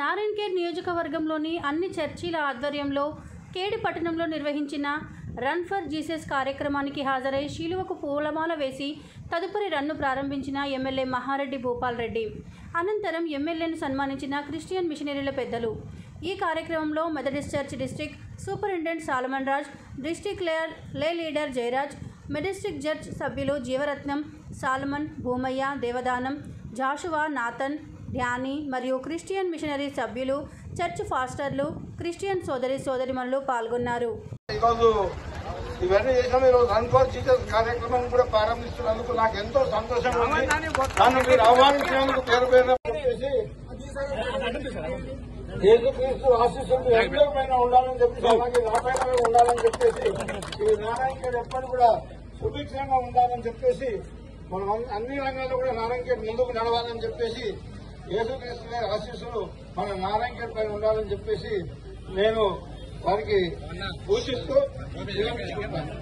నారాయణఖేడ్ నియోజకవర్గంలోని అన్ని చర్చీల ఆధ్వర్యంలో కేడి పట్టణంలో నిర్వహించిన రన్ ఫర్ జీసస్ కార్యక్రమానికి హాజరై శీలువకు పూలమాల వేసి తదుపరి రన్ను ప్రారంభించిన ఎమ్మెల్యే మహారెడ్డి భూపాల్ రెడ్డి. అనంతరం ఎమ్మెల్యేను సన్మానించిన క్రిస్టియన్ మిషనరీల పెద్దలు. ఈ కార్యక్రమంలో Methodist church district superintendent Solomon Raj district layer lay leader Jayaraj Methodistic church సభ్యులు Jeevaratnam Solomon Bhoomaiah Devadanam Joshua Nathan Dhyani మరియు క్రిస్టియన్ మిషనరీ సభ్యులు చర్చ్ ఫాస్టర్లు క్రిస్టియన్ సోదరి సోదరిమణులు పాల్గొన్నారు. ఈరోజు ఇవన్నీ చేసాం ఈరోజు రన్ ఫర్ జీసస్ కార్యక్రమం కూడా ప్రారంభిస్తున్నందుకు నాకు ఎంతో సంతోషంగా ఉంది. నన్ను మీరు ఆహ్వానించినందుకు పేరు యేసుక్రీస్తు ఆశీస్సులు పైన ఉండాలని చెప్పేసి అలాగే నా పైన ఉండాలని చెప్పేసి ఈ నారాయణ ఎప్పటి కూడా సుభిక్షంగా ఉండాలని చెప్పేసి మనం అన్ని- అన్ని రంగాల్లో కూడా నారాయణ ముందుకు నడవాలని చెప్పేసి యేసుక్రీస్తు గారి ఆశీస్సులు మన నారాయణ పైన ఉండాలని చెప్పేసి నేను వారికి సూచిస్తూ విరమించుకుంటాను